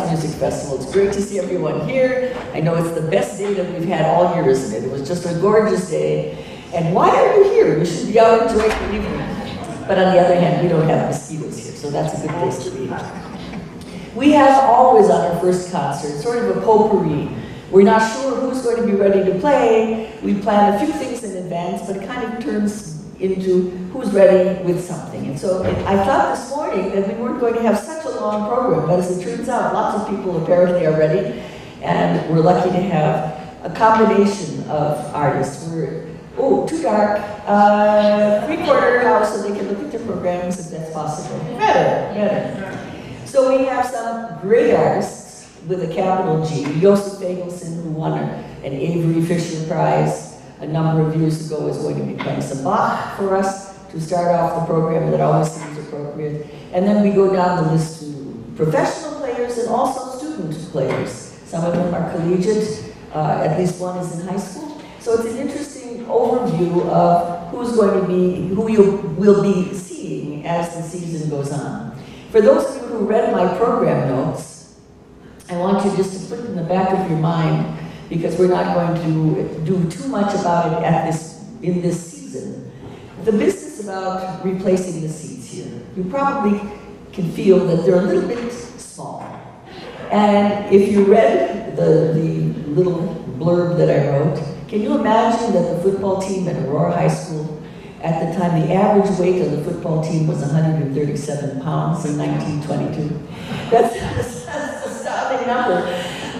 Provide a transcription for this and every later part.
Music Festival. It's great to see everyone here. I know it's the best day that we've had all year, isn't it? It was just a gorgeous day. And why are you here? You should be out enjoying the evening. But on the other hand, we don't have mosquitoes here, so that's a good place to be. We have always on our first concert sort of a potpourri. We're not sure who's going to be ready to play. We plan a few things in advance, but it kind of turns into who's ready with something. And so I thought this morning that we weren't going to have long program, but as it turns out, lots of people apparently are ready, and we're lucky to have a combination of artists. We're Oh, too dark. Uh, three-quarter house so they can look at their programs if that's possible. Better, better. So we have some great artists with a capital G. Josef Feigelson, who won an Avery Fisher Prize a number of years ago, is going to be playing some Bach for us to start off the program that always seems appropriate. And then we go down the list to professional players and also student players. Some of them are collegiate, uh, at least one is in high school. So it's an interesting overview of who's going to be, who you will be seeing as the season goes on. For those of you who read my program notes, I want you just to put in the back of your mind, because we're not going to do too much about it at this, in this season. The business about replacing the seats here, you probably can feel that they're a little bit small. And if you read the, the little blurb that I wrote, can you imagine that the football team at Aurora High School, at the time the average weight of the football team was 137 pounds in 1922? That's, that's an astounding number.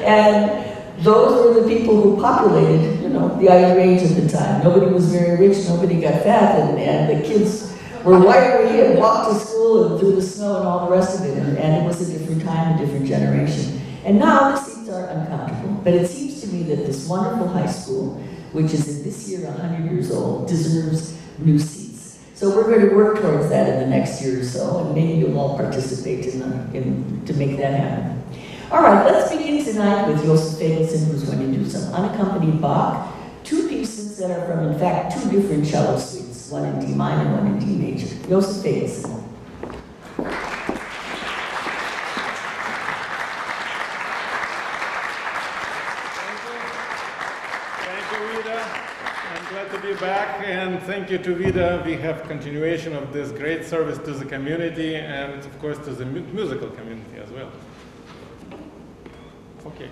And those were the people who populated, you know, the Iron Age at the time. Nobody was very rich, nobody got fat, and, and the kids were wiry had walked to school and through the snow and all the rest of it. And, and it was a different time, a different generation. And now the seats are uncomfortable. But it seems to me that this wonderful high school, which is in this year 100 years old, deserves new seats. So we're going to work towards that in the next year or so, and maybe you'll all participate in, the, in to make that happen. All right, let's begin tonight with Josef Feigelson, who's going to do some unaccompanied Bach, two pieces that are from, in fact, two different cello suites, one in D minor, one in D major. Josef Feigelson. back and thank you to Veda. We have continuation of this great service to the community and of course to the mu musical community as well. Okay.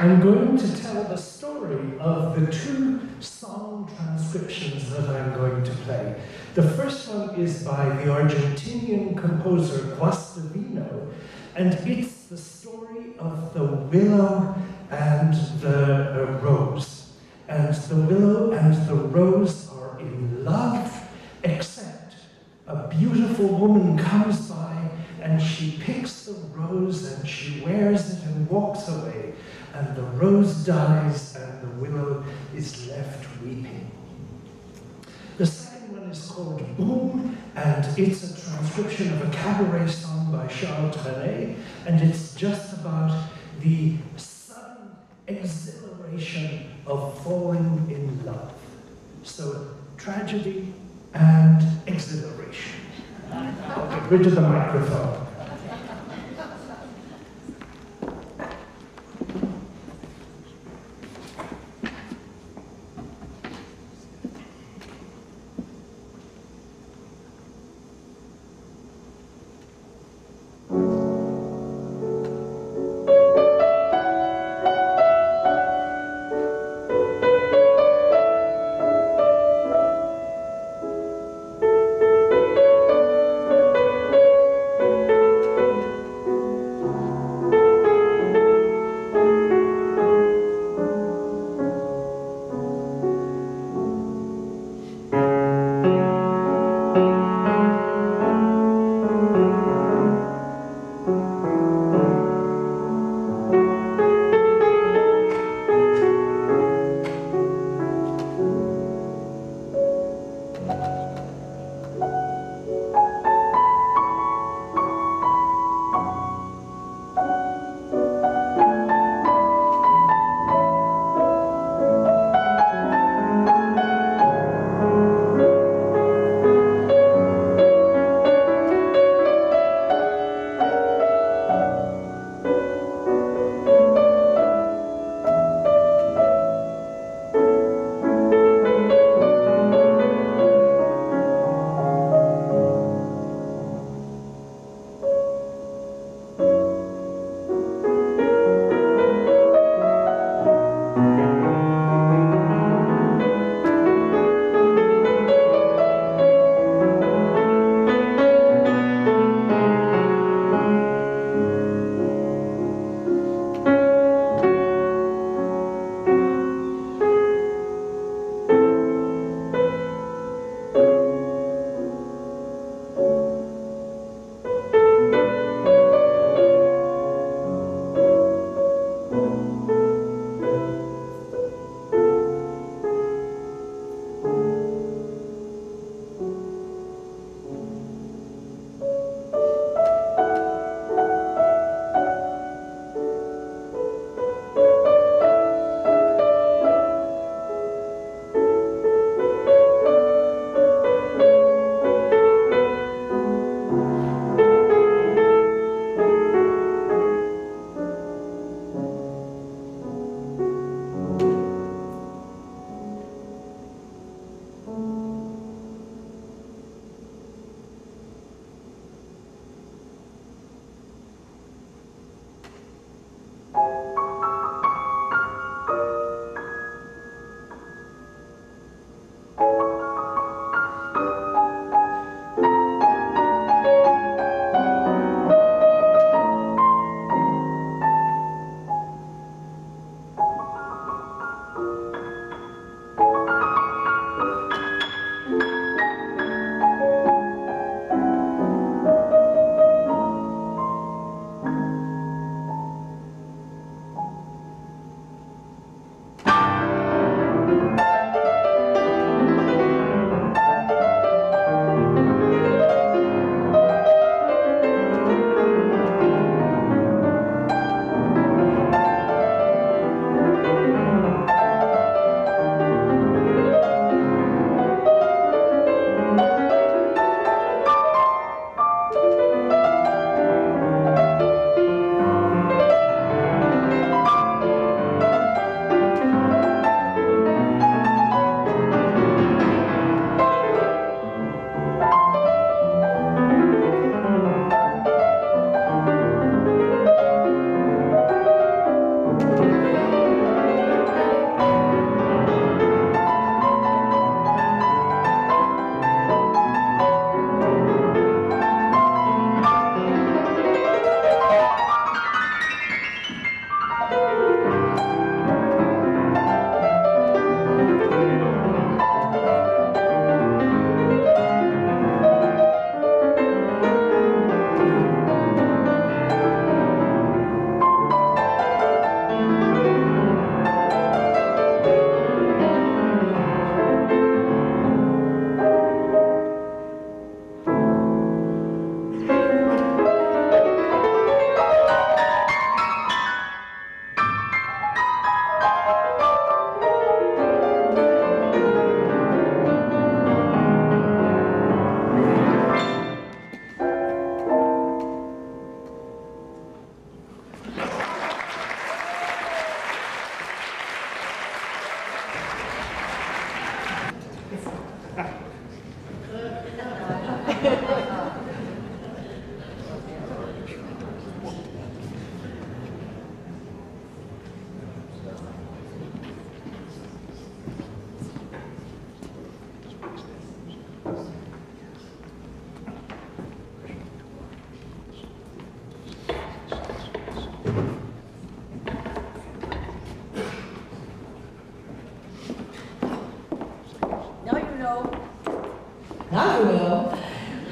I'm going to tell the story of the two song transcriptions that I'm going to play. The first one is by the Argentinian composer Guastavino, and it's the story of the willow and the rose. And the willow and the rose are in love, except a beautiful woman comes by and she picks the rose and she wears it and walks away and the rose dies and the willow is left weeping. The second one is called Boom, and it's a transcription of a cabaret song by Charles Trenet, and it's just about the sudden exhilaration of falling in love. So, tragedy and exhilaration. Get rid of the microphone.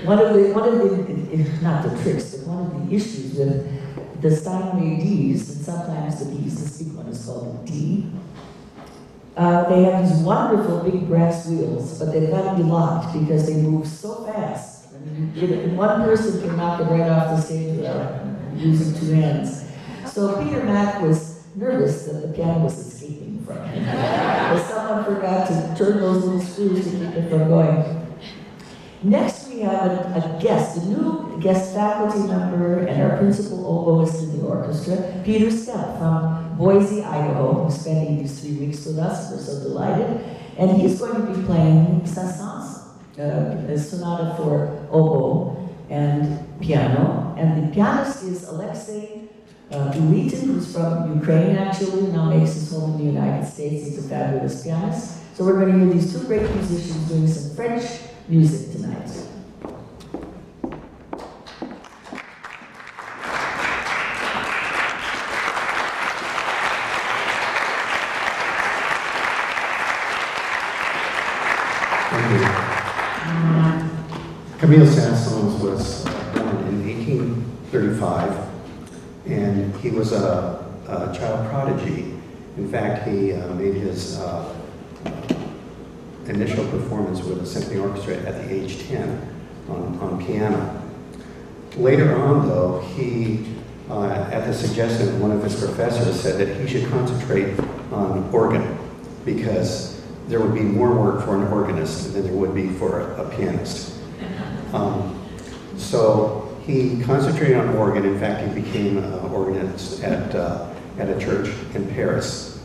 One of the, one of the, not the tricks, but one of the issues with the Steinway Ds, and sometimes the Ds, the one is called D, uh, they have these wonderful big brass wheels, but they've got to be locked because they move so fast. I mean, one person can knock it right off the stage without using two hands. So Peter Mack was Peter Stepp from Boise, Idaho, who's spending these three weeks with us. We're so delighted. And he's going to be playing Saint-Saëns, uh, a sonata for oboe and piano. And the pianist is Alexei uh, who's from Ukraine actually, now makes his home in the United States. He's a fabulous pianist. So we're going to hear these two great musicians doing some French music tonight. Camille Saint-Saëns was born in 1835, and he was a, a child prodigy. In fact, he uh, made his uh, initial performance with a symphony orchestra at the age 10 on, on piano. Later on, though, he, uh, at the suggestion of one of his professors, said that he should concentrate on organ because there would be more work for an organist than there would be for a, a pianist. Um, so he concentrated on organ. In fact, he became an organist at, uh, at a church in Paris.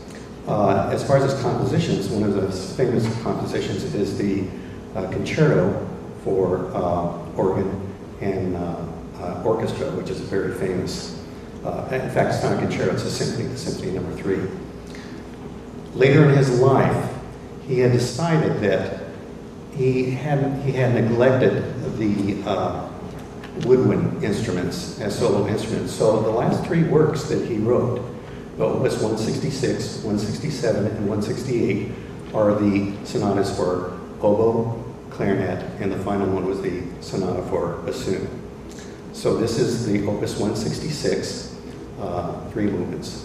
Uh, as far as his compositions, one of the famous compositions is the uh, concerto for uh, organ and uh, uh, orchestra, which is a very famous. In fact, it's not a concerto, it's a symphony, the symphony number three. Later in his life, he had decided that he had, he had neglected the uh, woodwind instruments as solo instruments. So the last three works that he wrote, Opus 166, 167, and 168, are the sonatas for oboe, clarinet, and the final one was the sonata for bassoon. So this is the Opus 166, uh, three movements.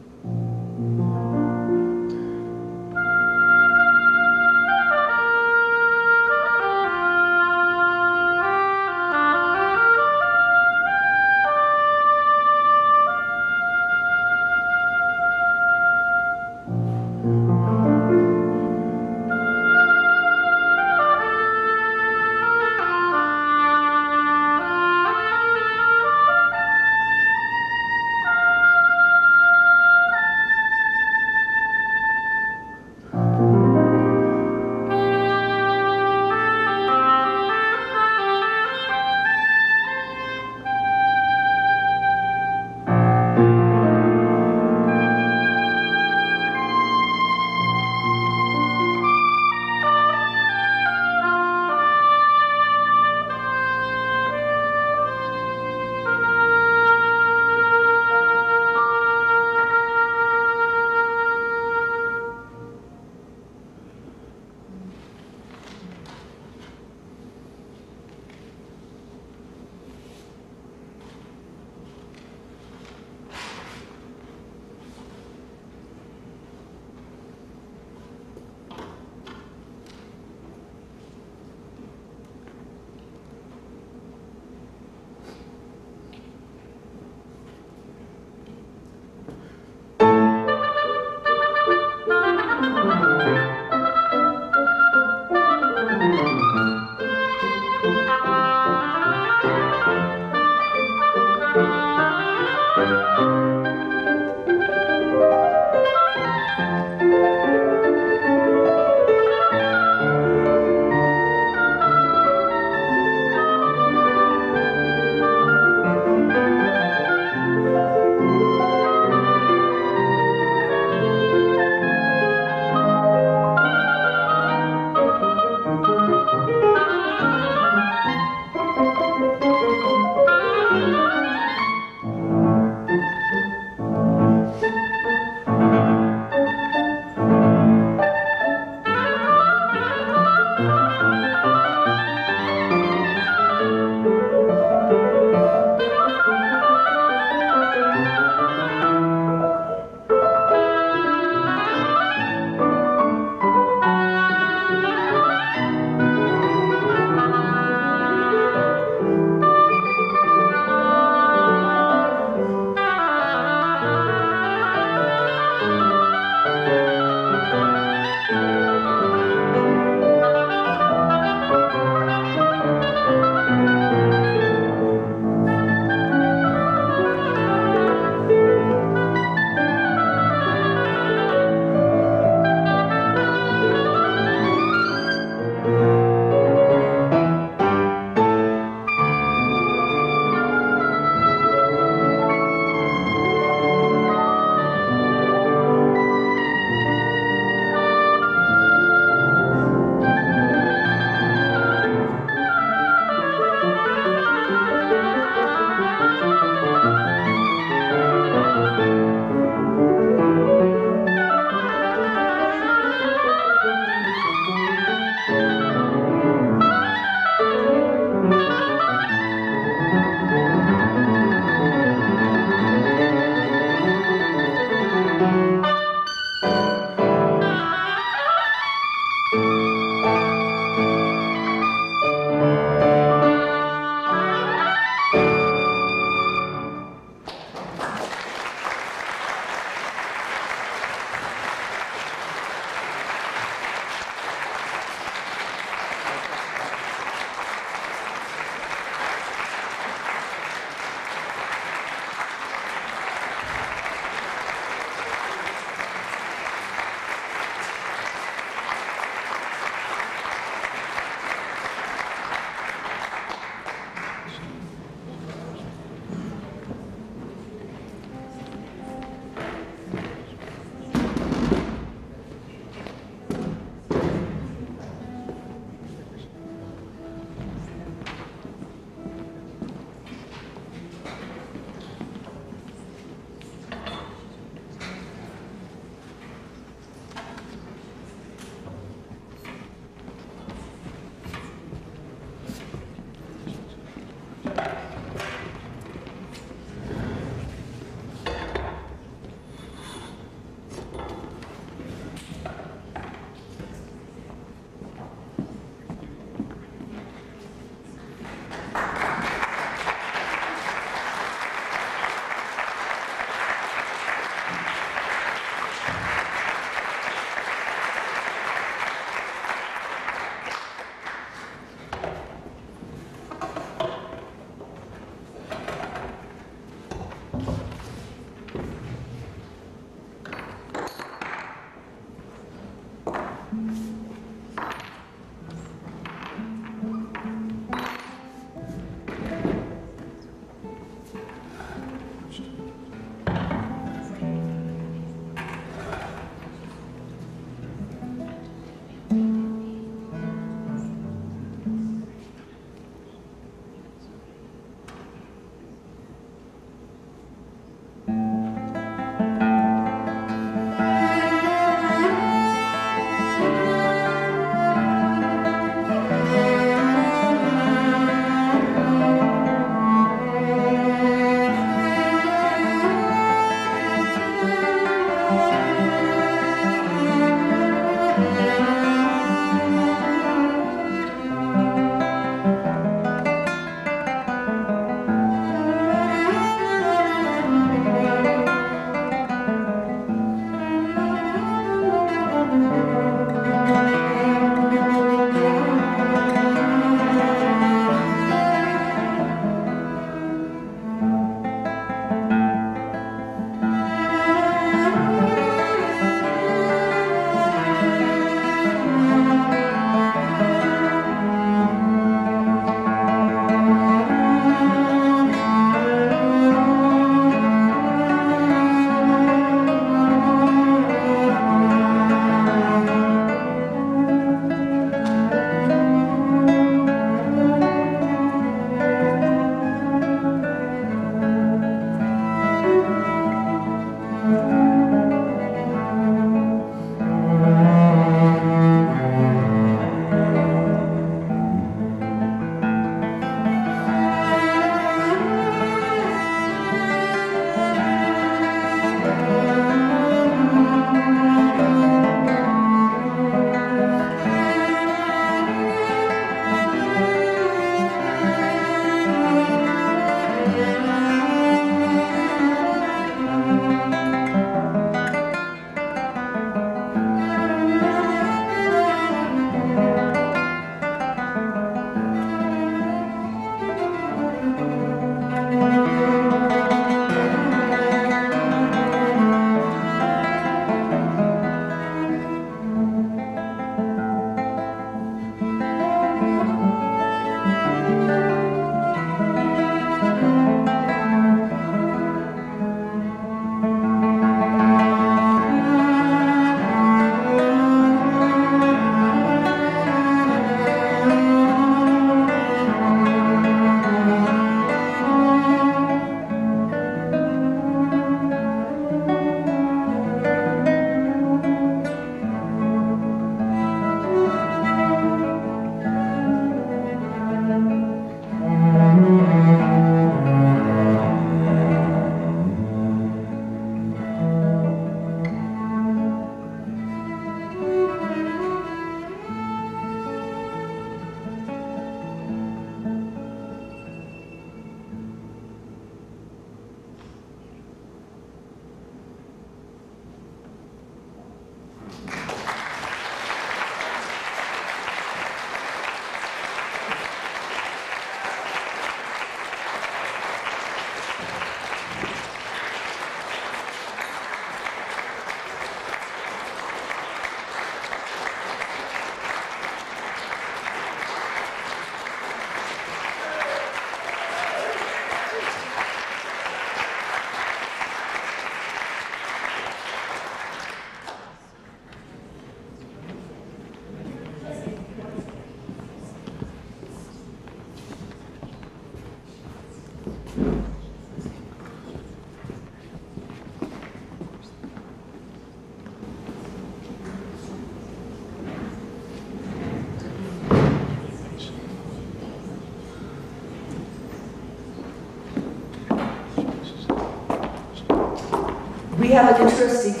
Have an interesting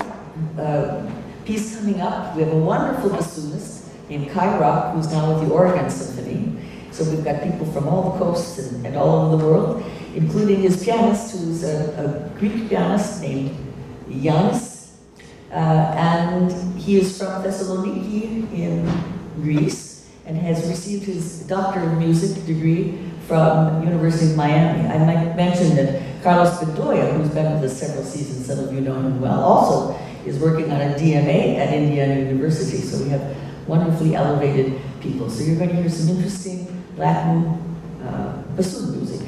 uh, piece coming up. We have a wonderful bassoonist named Kai Rock, who's now with the Oregon Symphony. So we've got people from all the coasts and, and all over the world, including his pianist, who's a, a Greek pianist named Yanis. Uh, and he is from Thessaloniki in Greece and has received his Doctor of Music degree from University of Miami. I might mention that Carlos Bedoya, several seasons, some of you know him well, also is working on a DMA at Indiana University. So we have wonderfully elevated people. So you're going to hear some interesting Latin uh, bassoon music.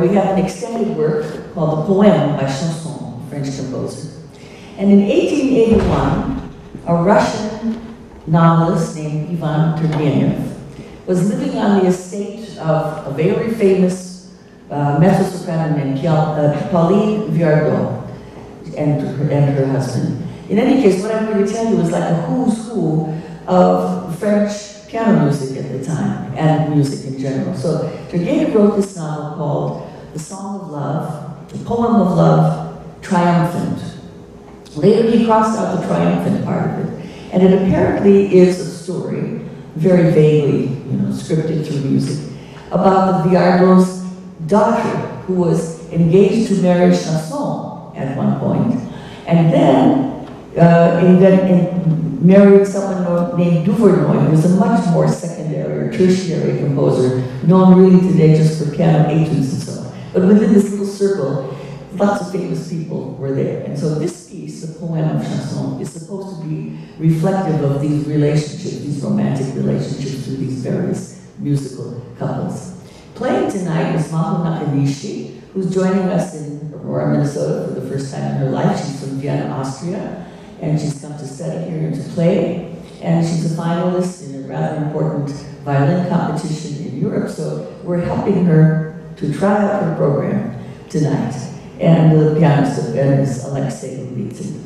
We have an extended work called the Poème by Chausson, a French composer. And in 1881, a Russian novelist named Ivan Turgenev was living on the estate of a very famous uh, mezzo-soprano named uh, Pauline Viardot and her, and her husband. In any case, what I'm going to tell you is like a who's who of French piano music at the time and music in general. So Turgenev wrote this novel called The Song of Love, the poem of love, triumphant. Later he crossed out the triumphant part of it. And it apparently is a story, very vaguely, you know, scripted through music, about the Viardot's daughter who was engaged to marry Chausson at one point, and then uh, in, in married someone named Duvernoy, who was a much more secondary or tertiary composer, known really today just for piano etudes and so on. But within this little circle, lots of famous people were there. And so this piece, the poem of Chausson, is supposed to be reflective of these relationships, these romantic relationships with these various musical couples. Playing tonight is Maho Nakanishi, who's joining us in Aurora, Minnesota for the first time in her life. She's from Vienna, Austria and she's come to study here and to play. And she's a finalist in a rather important violin competition in Europe, so we're helping her to try out her program tonight. And the pianist of Ben is Alexei Lubitsyn.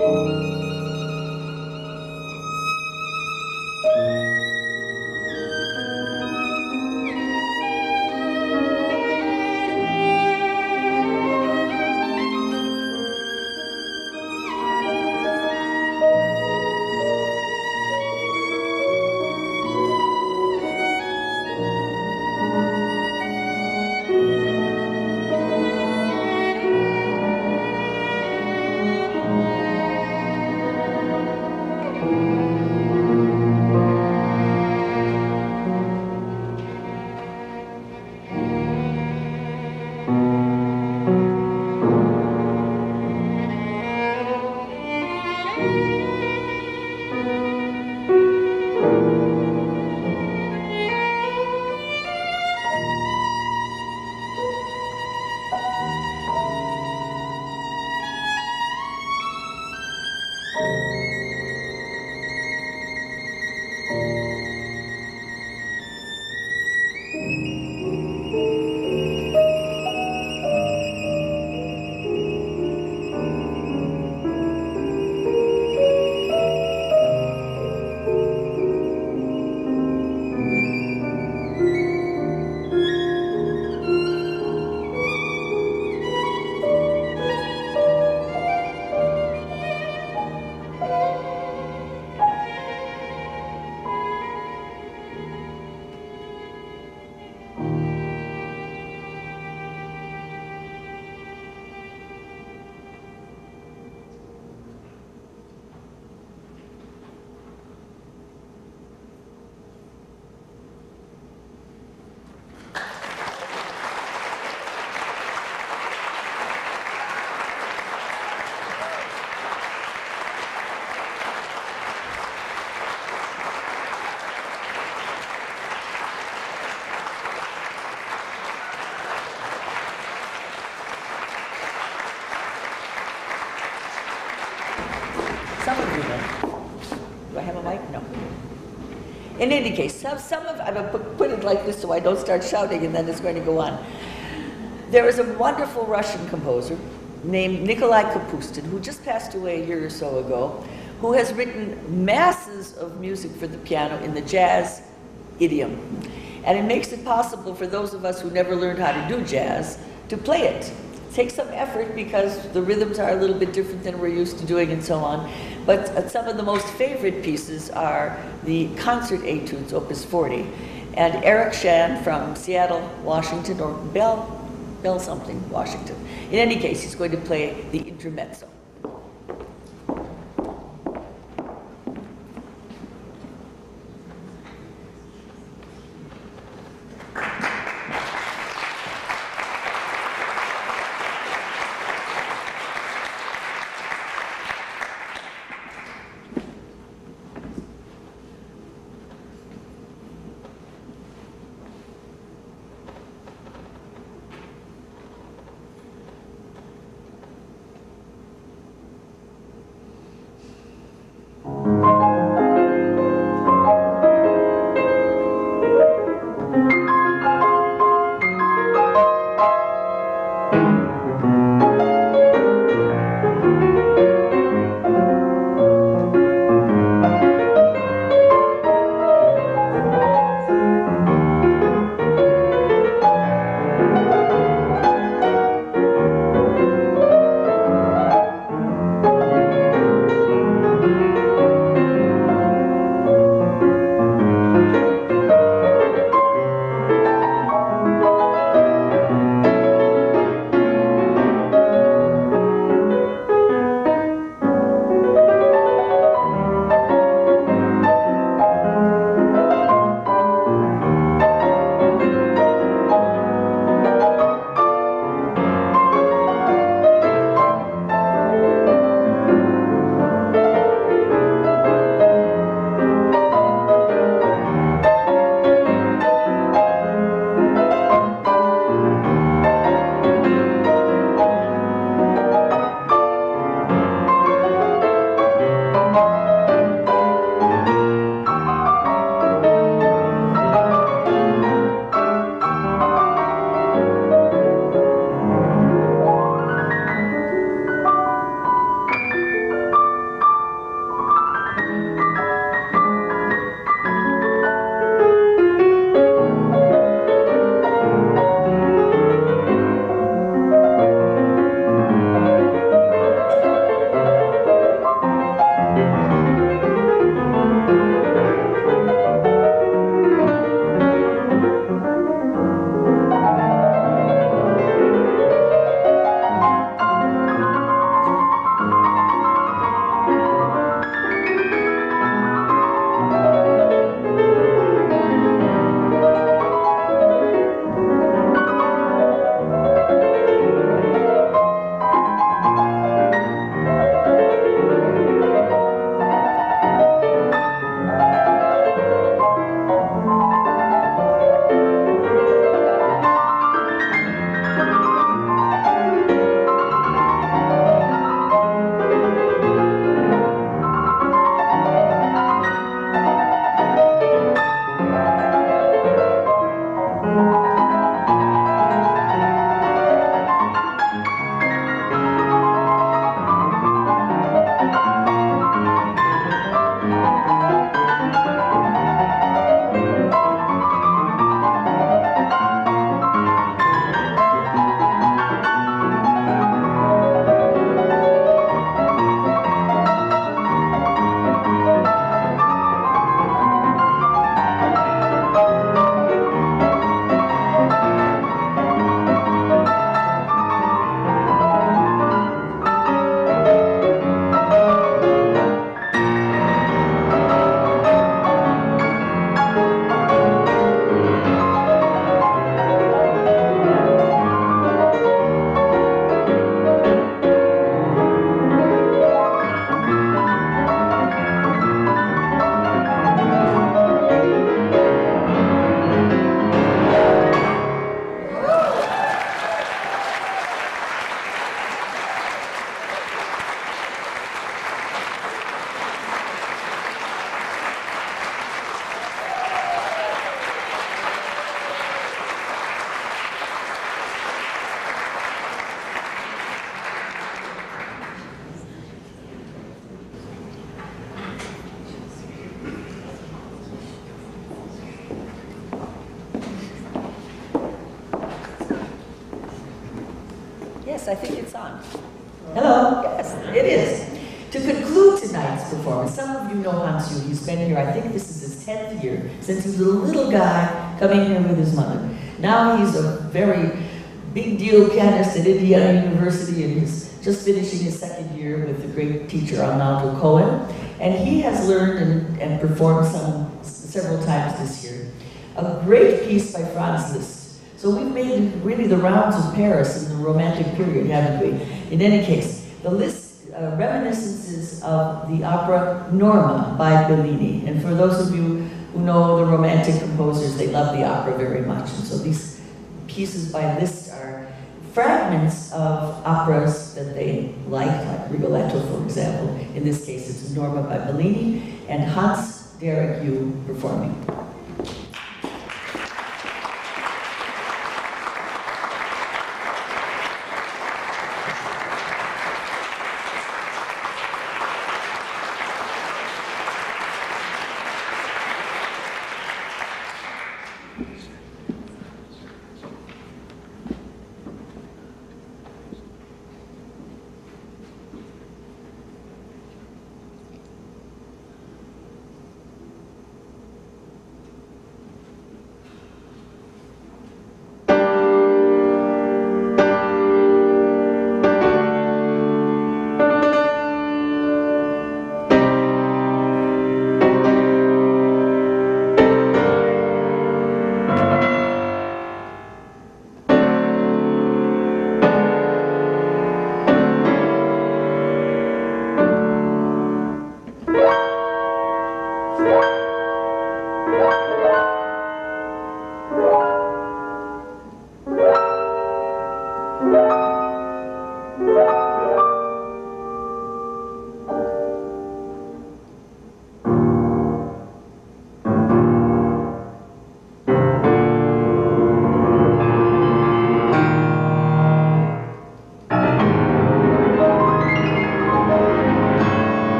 Música In any case, some, some of, I'm going to put it like this so I don't start shouting and then it's going to go on. There is a wonderful Russian composer named Nikolai Kapustin who just passed away a year or so ago, who has written masses of music for the piano in the jazz idiom. And it makes it possible for those of us who never learned how to do jazz to play it. Takes some effort because the rhythms are a little bit different than we're used to doing and so on. But uh, some of the most favorite pieces are the concert etudes, Opus 40. And Eric Shan from Seattle, Washington, or Bell, Bell something, Washington. In any case, he's going to play the intermezzo. Yes, I think it's on. Hello, yes, it is. To conclude tonight's performance, some of you know Hans Yu. He's been here, I think this is his 10th year, since he was a little guy coming here with his mother. Now he's a very big deal pianist at Indiana University and he's just finishing his second year with the great teacher Arnaldo Cohen. And he has learned and, and performed some several times this year. A great piece by Franz Liszt. So we've made really the rounds of Paris period, haven't we? In any case, the Liszt uh, reminiscences of the opera Norma by Bellini. And for those of you who know the Romantic composers, they love the opera very much. And so these pieces by Liszt are fragments of operas that they like, like Rigoletto, for example. In this case, it's Norma by Bellini, and Hans Derek Yu performing.